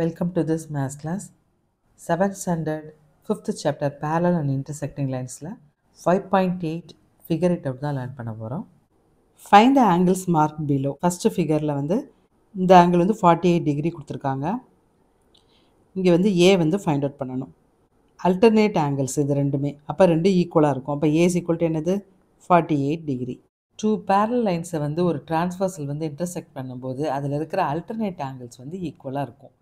Welcome to this math class. 7th standard, 5th chapter parallel and intersecting linesல 5.8 figure it out தான் learn பண்ண போகிறோம் find the angles mark below first ஃபிகரில் வந்து இந்த angle வந்து forty eight degree கொடுத்துருக்காங்க. இங்கே வந்து ஏ வந்து ஃபைண்ட் அவுட் பண்ணணும். அல்டர்னேட் ஆங்கிள்ஸ் இது ரெண்டுமே. அப்போ ரெண்டு ஈக்குவலாக இருக்கும். அப்போ ஏ ஈக்குவல் டு என்னது? Forty eight degree two parallel லைன்ஸை வந்து ஒரு டிரான்ஸ்வர்ஸில் வந்து இன்டர்செக்ட் பண்ணும்போது அதில் இருக்கிற அல்டர்னேட் ஆங்கிள்ஸ் வந்து ஈக்குவலாக இருக்கும்.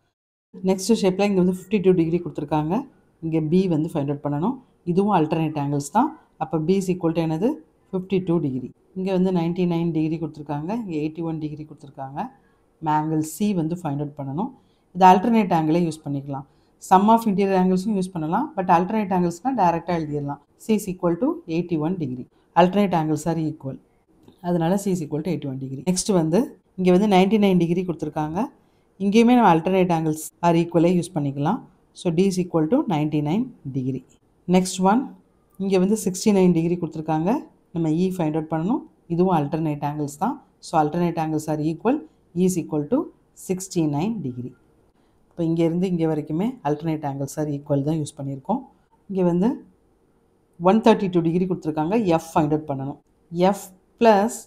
நெக்ஸ்ட் ஷேப்பில் இங்கே வந்து ஃபிஃப்டி டூ டிகிரி கொடுத்துருக்காங்க. இங்கே பி வந்து ஃபைண்ட் அவுட் பண்ணணும். இதுவும் அல்டர்னேட் ஆங்கிள்ஸ் தான். அப்போ பி இஸ் ஈக்குவல் டு என்னது? ஃபிஃப்டி டூ டிகிரி இங்கே வந்து நைன்ட்டி நைன் டிகிரி கொடுத்துருக்காங்க. இங்கே எயிட்டி ஒன் டிகிரி கொடுத்துருக்காங்க ஆங்கிள் சி வந்து ஃபைண்ட் அவுட் பண்ணணும். இது அல்டர்னேட் ஆங்கிளே யூஸ் பண்ணிக்கலாம். சம் ஆஃப் இன்டீரியர் ஆங்கிள்ஸும் யூஸ் பண்ணலாம். பட் அல்டர்னேட் ஆங்கிள்ஸ்னால் டேரெக்டாக எழுதிடலாம். C is equal to eighty one degree alternate angles are equal அதனால் C is equal to eighty one degree next வந்து இங்கே வந்து நைன்ட்டி நைன் டிகிரி கொடுத்துருக்காங்க. இங்கேயுமே நம்ம அல்டர்னேட் ஆங்கிள்ஸ் ஆர் ஈக்குவலே யூஸ் பண்ணிக்கலாம். So D is equal to ninety nine degree next one இங்கே வந்து சிக்ஸ்டி நைன் டிகிரி கொடுத்துருக்காங்க. நம்ம இ ஃபைண்ட் அவுட் பண்ணணும். இதுவும் அல்டர்னேட் ஆங்கிள்ஸ் தான். So alternate angles are equal is equal to sixty nine degree இப்போ இங்கேருந்து இங்கே வரைக்குமே அல்டர்னேட் ஆங்கிள்ஸ் ஆர் ஈக்குவல் தான் யூஸ் பண்ணியிருக்கோம். இங்கே வந்து ஒன் தேர்ட்டி டூ டிகிரி கொடுத்துருக்காங்க. எஃப் ஃபைண்ட் அவுட் பண்ணணும். F plus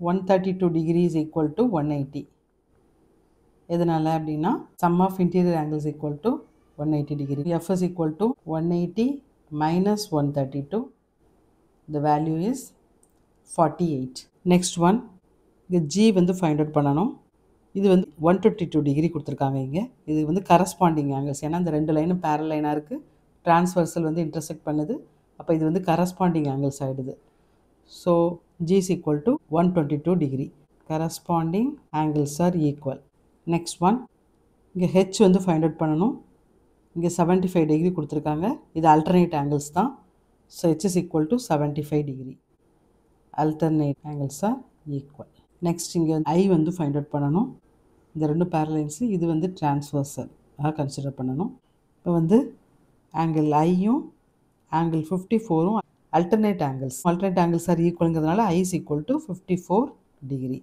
one thirty two degree is equal to one eighty எதனால் அப்படின்னா sum of interior angles equal to one eighty degree F is equal to one eighty minus one thirty two the value is forty eight next one இங்கே G வந்து find out பண்ணணும். இது வந்து one twenty two degree கொடுத்துருக்காங்க இங்கே. இது வந்து corresponding angles ஏன்னா இந்த ரெண்டு லைனும் பேரல் லைனாக இருக்குது டிரான்ஸ்வர்சல் வந்து இன்டர்செக்ட் பண்ணுது. அப்போ இது வந்து கரஸ்பாண்டிங் ஆங்கிள்ஸ் ஆகிடுது so G is equal to one twenty two degree corresponding angles are equal next one இங்கே ஹெச் வந்து ஃபைண்ட் அவுட் பண்ணணும். இங்கே செவன்ட்டி ஃபைவ் டிகிரி கொடுத்துருக்காங்க. இது அல்டர்னேட் ஆங்கிள்ஸ் தான். So H is equal to seventy five degree alternate angles are equal next இங்கே I வந்து find out பண்ணணும். இந்த ரெண்டு பேரலைன்ஸு இது வந்து டிரான்ஸ்வர்சல் ஆக கன்சிடர் பண்ணணும். இப்போ வந்து ஆங்கிள் ஐயும் angle fifty ஃபோரும் alternate angles alternate angles are ஈக்குவலுங்கிறதுனால I is equal to fifty four degree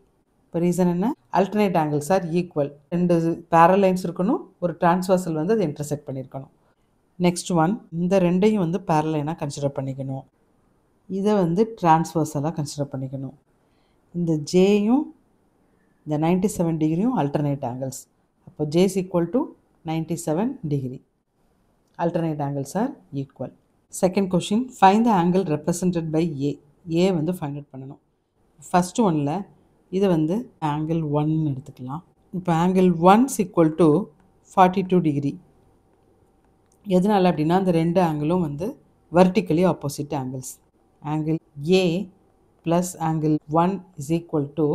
இப்போ ரீசன் என்ன? அல்டர்னேட் ஆங்கிள்ஸ் ஆர் ஈக்குவல் ரெண்டு பேரலைன்ஸ் இருக்கணும் ஒரு டிரான்ஸ்வர்சல் வந்து அதை இன்டர்செக்ட் பண்ணியிருக்கணும் நெக்ஸ்ட் ஒன் இந்த ரெண்டையும் வந்து பேரலைனாக கன்சிடர் பண்ணிக்கணும். இதை வந்து டிரான்ஸ்வர்சலாக கன்சிடர் பண்ணிக்கணும். இந்த ஜேயும் இந்த நைன்டி செவன் டிகிரியும் அல்டர்னேட் ஆங்கிள்ஸ் அப்போ J is equal to ninety seven degree alternate angles are equal second question find the angle represented by A A வந்து ஃபைண்ட் அவுட் பண்ணணும். ஃபஸ்ட்டு ஒனில் இதை வந்து ஆங்கிள் ஒன் எடுத்துக்கலாம். இப்போ angle one's equal to forty two degree எதனால் அப்படின்னா அந்த ரெண்டு ஆங்கிளும் வந்து vertically opposite angles angle A plus angle one is equal to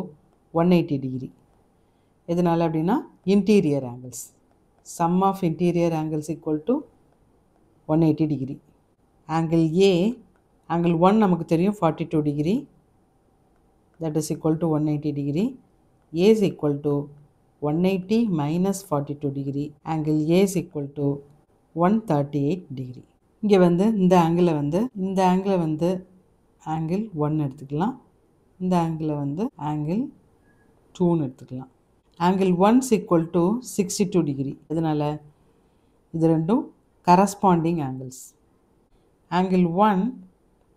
one eighty degree எதனால் அப்படின்னா interior angles sum of interior angles equal to one eighty degree angle A angle one நமக்கு தெரியும் forty two degree that is equal to 180 degree. A is equal to 180 minus 42 degree. Angle a is equal to 138 degree. இங்கே வந்து இந்த ஆங்கிளை வந்து இந்த ஆங்கிளை வந்து ஆங்கிள் ஒன் எடுத்துக்கலாம். இந்த ஆங்கிளை வந்து ஆங்கிள் டூன்னு எடுத்துக்கலாம். Angle one's equal to sixty two degree அதனால் இது ரெண்டும் corresponding angles angle one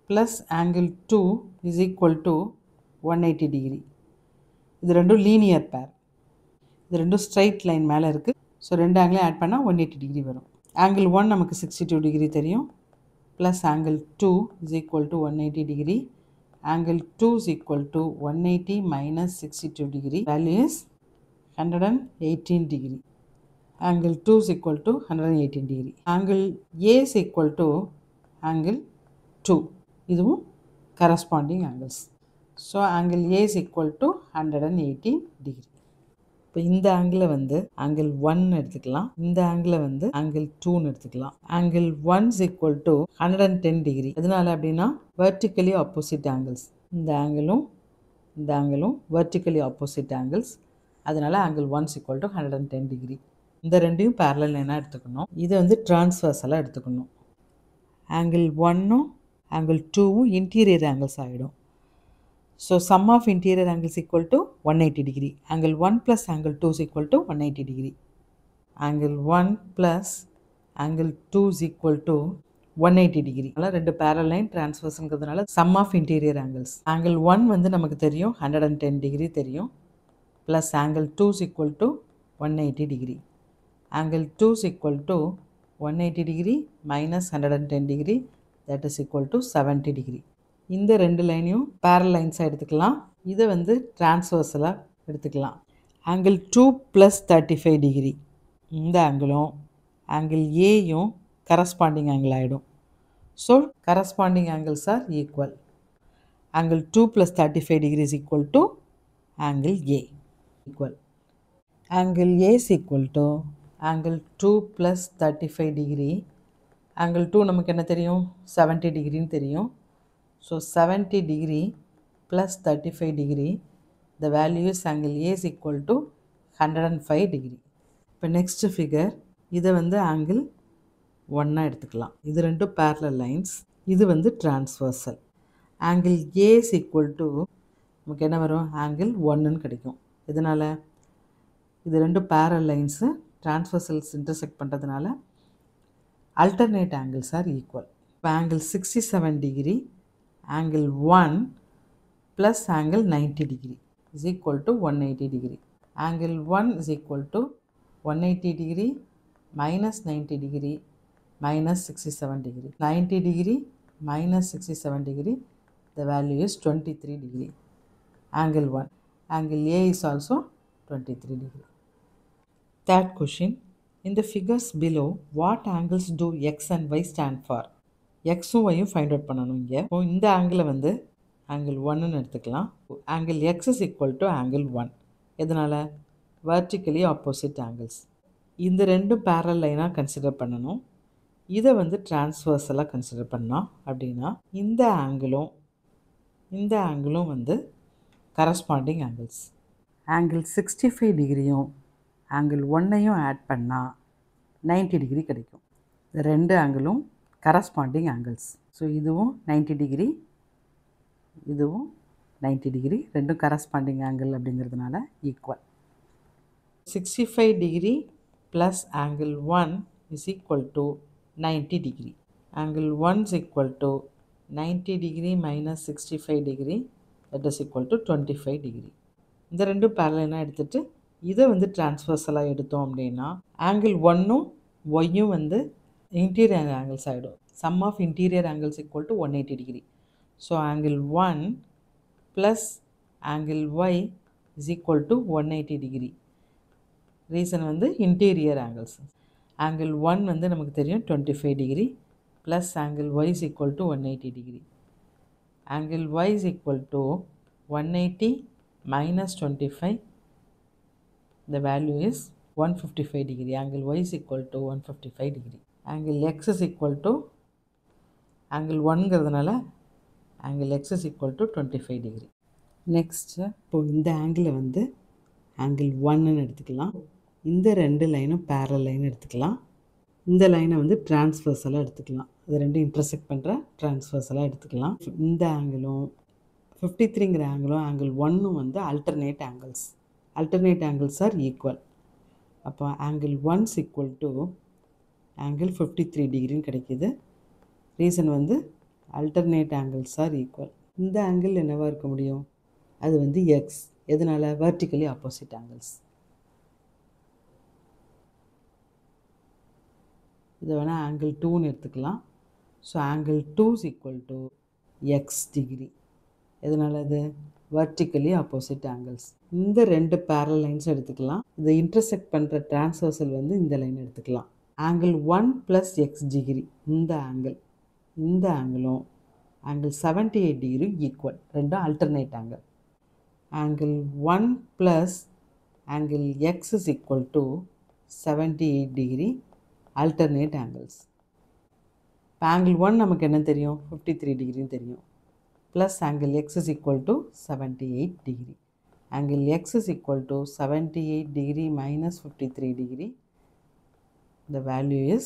plus angle two is equal to one eighty degree. இது ரெண்டும் லீனியர் பேர். இது ரெண்டும் ஸ்ட்ரைட் லைன் மேலே இருக்குது ஸோ ரெண்டு ஆங்கிளையும் ஆட் பண்ணால் ஒன் எயிட்டி டிகிரி வரும். ஆங்கிள் ஒன் நமக்கு சிக்ஸ்டி டூ டிகிரி தெரியும். Plus angle two is equal to one eighty degree. Angle two is equal to one eighty minus sixty two degree. Value is hundred and eighteen degree. Angle two is equal to hundred and eighteen degree. Angle A is equal to angle two இதுவும் corresponding angles so angle A is equal to hundred and eighteen degree இப்போ இந்த ஆங்கிளை வந்து angle one எடுத்துக்கலாம். இந்த ஆங்கிளை வந்து angle டூன்னு எடுத்துக்கலாம். Angle one is equal to hundred and ten degree அதனால அப்படின்னா வெர்டிக்கலி ஆப்போசிட் ஆங்கிள்ஸ் இந்த ஆங்கிளும் இந்த ஆங்கிளும் வெர்டிக்கலி ஆப்போசிட் ஆங்கிள்ஸ் அதனால angle one's equal to hundred and ten degree இந்த ரெண்டையும் பேரலல் லைனாக எடுத்துக்கணும். இதை வந்து டிரான்ஸ்வர்ஸலாக எடுத்துக்கணும். ஆங்கிள் ஒன்னும் ஆங்கிள் டூவும் இன்டீரியர் ஆங்கிள்ஸ் ஆகிடும் So sum of interior angles equal to 180 degree. Angle 1 plus angle 2 is equal to 180 degree. angle 1 plus angle 2 is equal to 180 degree அதனால் ரெண்டு parallel line டிரான்ஸ்வர்ஸ்ங்கிறதுனால sum of interior angles angle one வந்து நமக்கு தெரியும் hundred and ten degree தெரியும். Plus angle two is equal to one eighty degree angle two is equal to one eighty degree minus hundred and ten degree that is equal to seventy degree இந்த ரெண்டு லைனையும் barrel லைன்ஸாக எடுத்துக்கலாம். இதை வந்து டிரான்ஸ்வர்ஸலாக எடுத்துக்கலாம். Angle two plus thirty five degree இந்த ஆங்கிளும் angle ஏயும் கரஸ்பாண்டிங் ஆங்கிள் ஆகிடும் so corresponding angles are equal angle two plus thirty five degree is equal to angle A equal angle A is equal to angle two plus thirty five degree angle two நமக்கு என்ன தெரியும்? Seventy டிகிரின்னு தெரியும். So seventy degree plus thirty five degree the value is angle A is equal to hundred and five degree இப்போ next figure இதை வந்து angle ஒன்னாக எடுத்துக்கலாம். இது ரெண்டும் பேரலல் லைன்ஸ் இது வந்து transversal angle A is equal to நமக்கு என்ன வரும்? ஆங்கிள் ஒன்றுன்னு கிடைக்கும். இதனால் இது ரெண்டும் பேரல் லைன்ஸு டிரான்ஸ்வர்சல்ஸ் இன்டர்செக்ட் பண்ணுறதுனால அல்டர்னேட் ஆங்கிள்ஸ் ஆர் ஈக்குவல் இப்போ angle sixty seven degree angle 1 plus angle 90 degree is equal to 180 degree. Angle 1 is equal to 180 degree minus 90 degree minus 67 degree. 90 degree minus 67 degree, the value is 23 degree. Angle 1. Angle A is also 23 degree. Third question. In the figures below, what angles do x and y stand for? எக்ஸுவையும் find out பண்ணணும் இங்கே. இப்போ இந்த ஆங்கிளை வந்து angle ஒன்னுன்னு எடுத்துக்கலாம். Angle x is equal to angle one எதனால்? வர்டிக்கலி ஆப்போசிட் ஆங்கிள்ஸ் இந்த ரெண்டும் பேரல் லைனாக கன்சிடர் பண்ணணும். இதை வந்து டிரான்ஸ்வர்ஸலாக கன்சிடர் பண்ணால் அப்படின்னா இந்த ஆங்கிளும் இந்த ஆங்கிளும் வந்து corresponding angles angle sixty five டிகிரியும் angle ஒன்னையும் ஆட் பண்ணால் 90 டிகிரி கிடைக்கும். இந்த ரெண்டு ஆங்கிளும் கரஸ்பாண்டிங் ஆங்கிள்ஸ் ஸோ இதுவும் 90 டிகிரி இதுவும் 90 டிகிரி ரெண்டும் கரஸ்பாண்டிங் ஆங்கிள் அப்படிங்கிறதுனால equal sixty five degree plus angle one is equal to ninety degree angle one is equal to ninety degree minus sixty five degree that is equal to twenty five degree இந்த ரெண்டும் பேரலைனாக எடுத்துகிட்டு இதை வந்து டிரான்ஸ்வர்ஸலாக எடுத்தோம் அப்படின்னா angle ஒன்னும் ஒய்யும் வந்து இன்டீரியர் ஆங்கிள்ஸ் ஆகிடும் sum of interior angles equal to one eighty degree so angle one plus angle Y is equal to one eighty degree reason வந்து இன்டீரியர் ஆங்கிள்ஸ் ஆங்கிள் ஒன் வந்து நமக்கு தெரியும் twenty five degree plus angle Y is equal to one eighty degree angle Y is equal to one eighty minus twenty five the value minus 25 the value is 155 degree. Angle to one equal to 155 angle X's x is angle to angle 1ங்கிறதுனால angle x is equal to 25 degree. இப்போ இந்த ஆங்கிளை வந்து angle ஒன்னு எடுத்துக்கலாம். இந்த ரெண்டு லைனும் barrel line எடுத்துக்கலாம். இந்த லைனை வந்து டிரான்ஸ்வர்ஸலாக எடுத்துக்கலாம். இது ரெண்டும் இன்டர்செக்ட் பண்ணுற டிரான்ஸ்வர்ஸலாக எடுத்துக்கலாம். இந்த ஆங்கிளும் ஃபிஃப்டி த்ரீங்கிற ஆங்கிளும் ஆங்கிள் ஒன்னும் வந்து alternate angles alternate angles are equal அப்போ angle one's equal to angle fifty three டிகிரின்னு கிடைக்கிது. ரீசன் வந்து அல்டர்னேட் ஆங்கிள்ஸ் ஆர் ஈக்குவல் இந்த ஆங்கிள் என்னவாக இருக்க முடியும்? அது வந்து எக்ஸ் எதனால்? வெர்டிக்கலி ஆப்போசிட் ஆங்கிள்ஸ் இதை வேணால் ஆங்கிள் டூன்னு எடுத்துக்கலாம். So angle two is equal to X degree எதனால் அது? வர்டிக்கலி ஆப்போசிட் ஆங்கிள்ஸ் இந்த ரெண்டு பேரல் லைன்ஸ் எடுத்துக்கலாம். இதை இன்டர்செக்ட் பண்ணுற டிரான்ஸ்வர்சல் வந்து இந்த லைன் எடுத்துக்கலாம். Angle one plus X degree இந்த ஆங்கிள் இந்த ஆங்கிளும் angle seventy eight degree equal ரெண்டும் alternate angle angle one plus angle X is equal to seventy eight degree alternate angles இப்போ ஆங்கிள் ஒன் நமக்கு என்ன தெரியும்? ஃபிஃப்டி த்ரீ டிகிரின்னு தெரியும். Plus angle X is equal to is equal to 78 degree. Angle x is equal to 78 degree minus 53 degree. The value is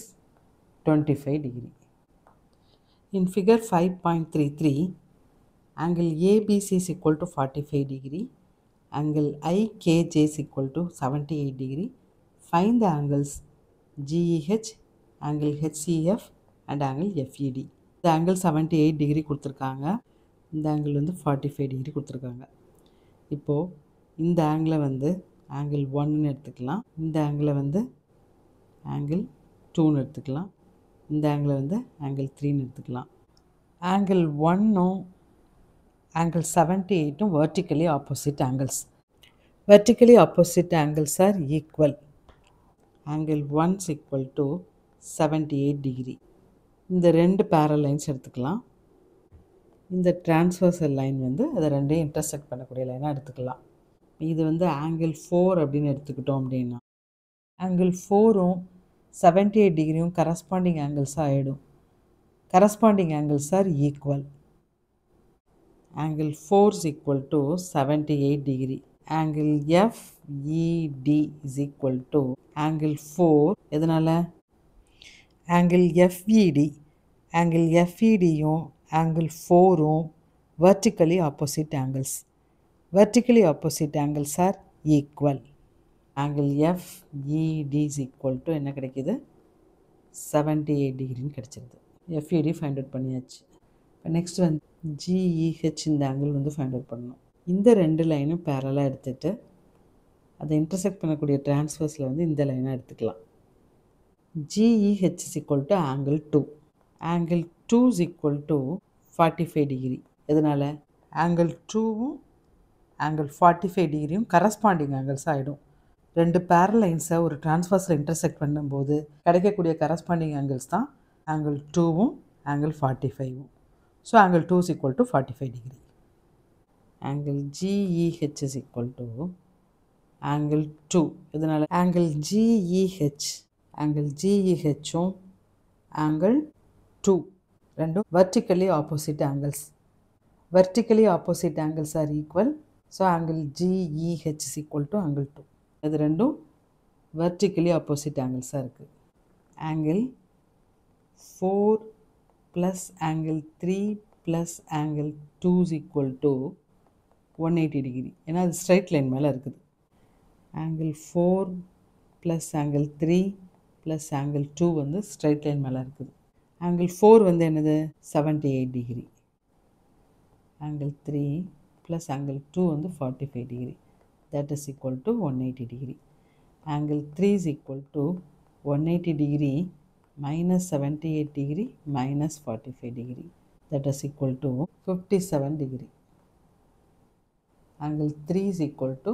25 degree. In figure 5.33, angle ABC is equal to 45 degree. Angle IKJ is equal to 78 degree. Find the angles GEH angle HCF and angle FED இந்த angle seventy eight degree கொடுத்துருக்காங்க இந்த angle வந்து forty five degree கொடுத்துருக்காங்க இப்போது இந்த ஆங்கிளை வந்து angle ஒன்னு எடுத்துக்கலாம் இந்த ஆங்கிளை வந்து ஆங்கிள் டூன்னு எடுத்துக்கலாம். இந்த ஆங்கிளை வந்து ஆங்கிள் த்ரீன்னு எடுத்துக்கலாம். ஆங்கிள் ஒன்னும் angle seventy எயிட்டும் vertically opposite angles vertically opposite angles are equal angle one's equal to seventy eight degree இந்த ரெண்டு பேரல் லைன்ஸ் எடுத்துக்கலாம். இந்த டிரான்ஸ்வர்சல் லைன் வந்து அதை ரெண்டையும் இன்டர்செக்ட் பண்ணக்கூடிய லைனாக எடுத்துக்கலாம். இது வந்து ஆங்கிள் ஃபோர் அப்படின்னு எடுத்துக்கிட்டோம் அப்படின்னா ஆங்கிள் ஃபோரும் செவன்ட்டி எயிட் டிகிரியும் கரஸ்பாண்டிங் ஆங்கிள்ஸாக ஆகிடும் corresponding angles are equal angle four is equal to seventy eight degree angle FED is equal to angle four எதனால்? ஆங்கிள் எஃப்இடி ஆங்கிள் எஃப்இடியும் angle ஃபோரும் vertically opposite angles vertically opposite angles are equal angle FED is equal to என்ன கிடைக்கிது? Seventy eight டிகிரின்னு கிடச்சிருது FED find out பண்ணியாச்சு. இப்போ next வந்து GEH e, இந்த angle வந்து ஃபைண்ட் அவுட் பண்ணணும். இந்த ரெண்டு லைனும் பேரலாக எடுத்துகிட்டு அதை இன்டர்செக்ட் பண்ணக்கூடிய டிரான்ஸ்வர்ஸில் வந்து இந்த லைனை எடுத்துக்கலாம். G E H is equal to angle two angle two is equal to forty five degree எதனால்? ஆங்கிள் டூவும் ஆங்கிள் ஃபார்ட்டி ஃபைவ் டிகிரியும் கரஸ்பாண்டிங் ஆங்கிள்ஸ் ஆகிடும் ரெண்டு பேரலைன்ஸை ஒரு டிரான்ஸ்வர்ஸில் இன்டர்செக்ட் பண்ணும்போது கிடைக்கக்கூடிய கரஸ்பாண்டிங் ஆங்கிள்ஸ் தான் ஆங்கிள் டூவும் angle forty ஃபைவும் so angle two is equal to forty five degree angle G E H is equal to angle two இதனால் angle G E H angle ஜிஇஹெச்சும் angle two ரெண்டும் vertically opposite angles vertically opposite angles are equal so angle G E H is equal to angle two இது ரெண்டும் vertically opposite ஆங்கிள்ஸாக இருக்குது angle four plus angle three plus angle two is equal to one eighty degree ஏன்னா அது straight line மேலே இருக்குது. Angle four plus angle three plus angle two வந்து straight line மேலே இருக்குது. ஆங்கிள் ஃபோர் வந்து என்னது? Seventy eight degree angle three plus angle two வந்து forty five degree that is equal to one eighty degree angle three is equal to one eighty degree minus seventy eight degree minus forty five degree that is equal to fifty seven degree angle three is equal to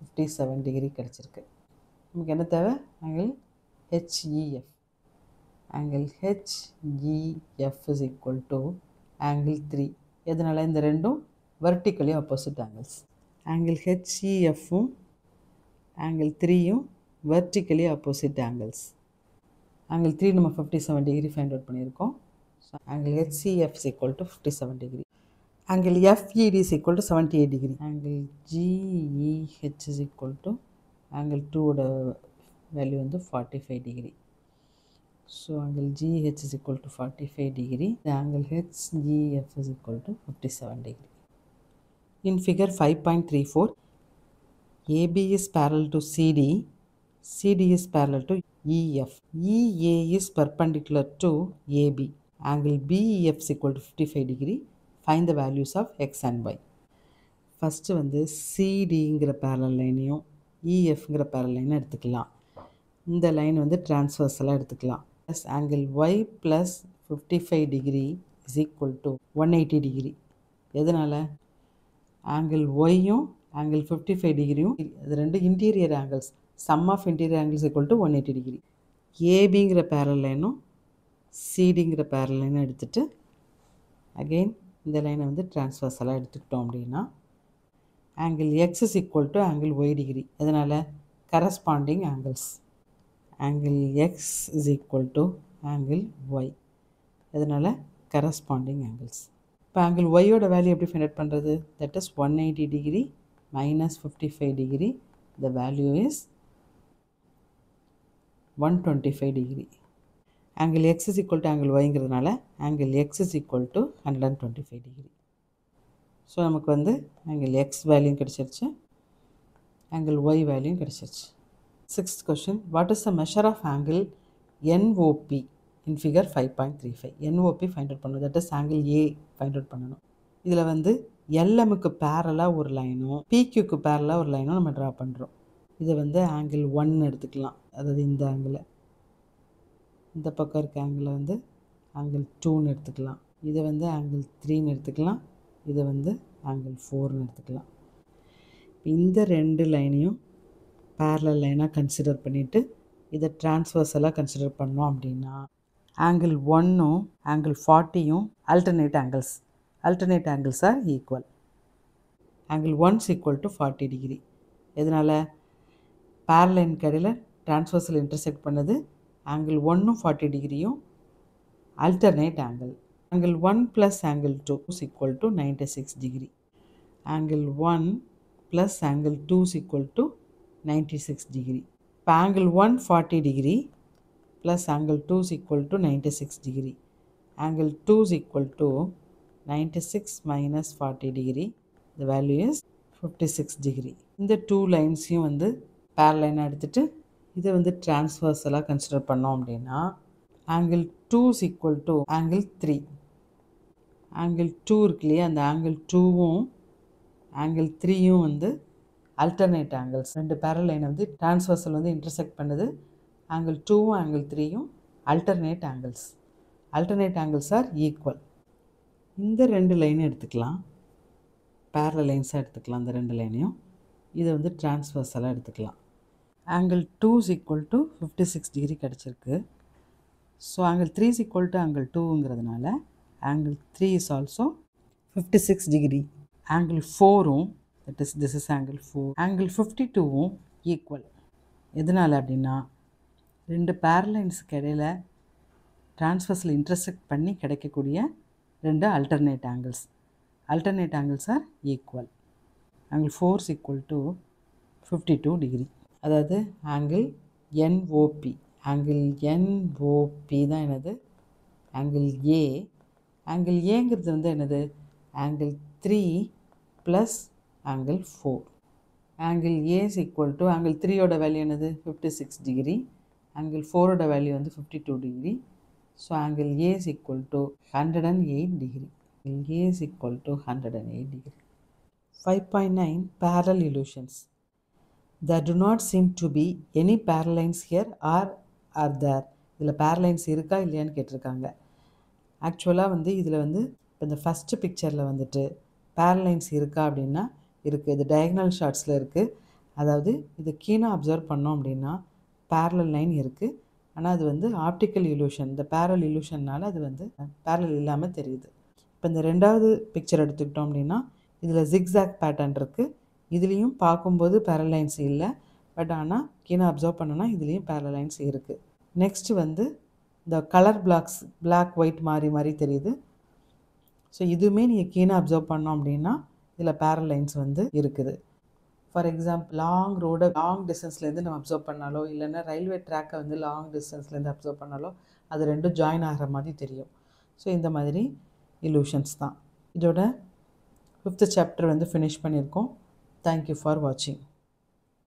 fifty seven degree கிடச்சிருக்கு நமக்கு என்ன தேவை angle H E F angle H E F is equal to angle three எதனால்? இந்த ரெண்டும் vertically opposite angles angle ஹெச்இஎஃப்பும் angle த்ரீயும் vertically opposite angles angle three நம்ம fifty seven degree find out பண்ணியிருக்கோம் so angle H C F is equal to fifty seven degree angle F E D is equal to seventy eight degree angle G E H is equal to angle டூவோட value வந்து forty five degree so angle G H is equal to forty five degree angle H E F is equal to fifty seven degree in figure five point three four A B is parallel to C D CD is parallel to EF. EA is perpendicular to AB. Angle BEF is equal to 55 degree. Find the values of X and Y. First வந்து சிடிங்கிற barrel லைனையும் இஎஃப்ங்கிற parallel லைனை எடுத்துக்கலாம் இந்த line வந்து டிரான்ஸ்வர்ஸலாக எடுத்துக்கலாம் plus angle Y plus fifty five degree is equal to one eighty degree எதனால் angle ஒய்யும் ஆங்கிள் ஃபிஃப்டி ஃபைவ் டிகிரியும் இது ரெண்டு interior angles sum of interior angles equal to one eighty degree ஏபிங்கிற parallel லைனும் சிடிங்கிற பேரல் லைனும் எடுத்துகிட்டு அகெயின் இந்த லைனை வந்து டிரான்ஸ்வர்ஸலாக எடுத்துக்கிட்டோம் அப்படின்னா angle X is equal to angle Y degree அதனால் corresponding angles angle X is equal to angle Y அதனால் கரஸ்பாண்டிங் ஆங்கிள்ஸ் இப்போ ஆங்கிள் ஒய்யோட வேல்யூ எப்படி ஃபைண்ட் அவுட் பண்ணுறது that is one eighty degree minus fifty five degree the value is one twenty five degree angle X is equal to angle ஒய்ங்கிறதுனால angle X is equal to hundred and twenty five degree so நமக்கு வந்து angle X value கிடச்சிருச்சு. Angle Y value கிடச்சிருச்சு. Sixth question what is the measure of angle N O P in figure five point three five. N O P find out பண்ணணும். That is angle A find out பண்ணணும். இதில் வந்து எல்எம்முக்கு பேரலாக ஒரு லைனும் பிக்யூக்கு பேரலாக ஒரு லைனும் நம்ம ட்ரா பண்ணுறோம் இதை வந்து ஆங்கிள் ஒன் எடுத்துக்கலாம். அதாவது இந்த ஆங்கிளை இந்த பக்கம் இருக்க ஆங்கிளை வந்து ஆங்கிள் டூன்னு எடுத்துக்கலாம். இதை வந்து ஆங்கிள் த்ரீன்னு எடுத்துக்கலாம். இதை வந்து ஆங்கிள் ஃபோர்னு எடுத்துக்கலாம். இந்த ரெண்டு லைனையும் பேரலல் லைனாக கன்சிடர் பண்ணிவிட்டு இதை டிரான்ஸ்வர்ஸலாக கன்சிடர் பண்ணோம் அப்படின்னா ஆங்கிள் ஒன்னும் angle ஃபார்ட்டியும் alternate angles alternate angles are equal angle one's equal to forty degree எதனால்? பேரலைன் கடையில் டிரான்ஸ்வர்ஸில் இன்டர்செக்ட் பண்ணது ஆங்கிள் ஒன்னும் forty டிகிரியும் alternate angle angle one plus angle two is equal to ninety six degree angle one plus angle two is equal to ninety six degree இப்போ angle one forty degree plus angle two is equal to ninety six degree angle two is equal to ninety six minus forty degree the value is fifty six degree இந்த two லைன்ஸையும் வந்து பேரலைனாக எடுத்துகிட்டு இதை வந்து டிரான்ஸ்வர்ஸலாக consider பண்ணோம் அப்படின்னா angle two is equal to angle three angle two இருக்கு இல்லையா அந்த ஆங்கிள் டூவும் ஆங்கிள் த்ரீயும் வந்து அல்டர்னேட் ஆங்கிள்ஸ் ரெண்டு பேரலைனை வந்து டிரான்ஸ்வர்சல் வந்து இன்டர்செக்ட் பண்ணுது. ஆங்கிள் டூவும் ஆங்கிள் த்ரீயும் alternate angles alternate angles are equal இந்த ரெண்டு லைனும் எடுத்துக்கலாம். பேரல லைன்ஸாக எடுத்துக்கலாம் இந்த ரெண்டு லைனையும் இதை வந்து டிரான்ஸ்வர்ஸலாக எடுத்துக்கலாம். Angle two is equal to fifty six degree கிடச்சிருக்கு so angle three is equal to angle டூங்கிறதுனால angle three is also fifty six degree angle ஃபோரும் that is this is angle four angle fifty டூவும் equal எதனால் அப்படின்னா ரெண்டு பேரலைன்ஸுக்கு இடையில் டிரான்ஸ்வர்ஸில் intersect பண்ணி கிடைக்கக்கூடிய ரெண்டு alternate angles alternate angles are equal angle four's equal to fifty two degree அதாவது angle N O P angle N O P தான் எனது ஆங்கிள் ஏ ஆங்கிள் ஏங்கிறது வந்து என்னது? Angle three plus angle four angle A equal to angle த்ரீயோட value என்னது? Fifty six degree angle ஃபோரோட value வந்து fifty two degree so angle A is equal to hundred and eight degree A is equal to hundred and eight degree five point nine parallel illusions the do not seem to be any parallel lines here are are there இதில் பேரலைன்ஸ் இருக்கா இல்லையான்னு கேட்டிருக்காங்க. ஆக்சுவலாக வந்து இதில் வந்து இப்போ இந்த ஃபஸ்ட்டு பிக்சரில் வந்துட்டு பேரலைன்ஸ் இருக்கா அப்படின்னா இருக்குது இது டயக்னல் ஷார்ட்ஸில் இருக்குது அதாவது இது கீனாக அப்சர்வ் பண்ணோம் அப்படின்னா பேரலல் லைன் இருக்குது ஆனால் அது வந்து ஆப்டிக்கல் இலூஷன் இந்த பேரல் இலூஷன்னால் அது வந்து பேரல் இல்லாமல் தெரியுது. இப்போ இந்த ரெண்டாவது பிக்சர் எடுத்துக்கிட்டோம் அப்படின்னா இதில் ஜிக்ஸாக் பேட்டர்ன் இருக்குது இதுலேயும் பார்க்கும்போது பேரலைன்ஸ் இல்லை. பட் ஆனால் கீழே அப்சர்வ் பண்ணோன்னா இதுலேயும் பேரலைன்ஸ் இருக்குது நெக்ஸ்ட்டு வந்து இந்த கலர் பிளாக்ஸ் பிளாக் ஒயிட் மாறி மாதிரி தெரியுது. ஸோ இதுவுமே நீங்கள் கீழே அப்சர்வ் பண்ணோம் அப்படின்னா இதில் பேரலைன்ஸ் வந்து இருக்குது. ஃபார் எக்ஸாம்பிள் லாங் ரோடை லாங் டிஸ்டன்ஸ்லேருந்து நம்ம அப்சர்வ் பண்ணாலோ இல்லைன்னா ரயில்வே ட்ராக்கை வந்து லாங் டிஸ்டன்ஸ்லேருந்து அப்சர்வ் பண்ணாலோ அது ரெண்டும் ஜாயின் ஆகிற மாதிரி தெரியும். ஸோ இந்த மாதிரி இலூஷன்ஸ் தான். இதோட ஃபிஃப்த்து சாப்டர் வந்து ஃபினிஷ் பண்ணியிருக்கோம். தேங்க்யூ ஃபார் வாட்சிங்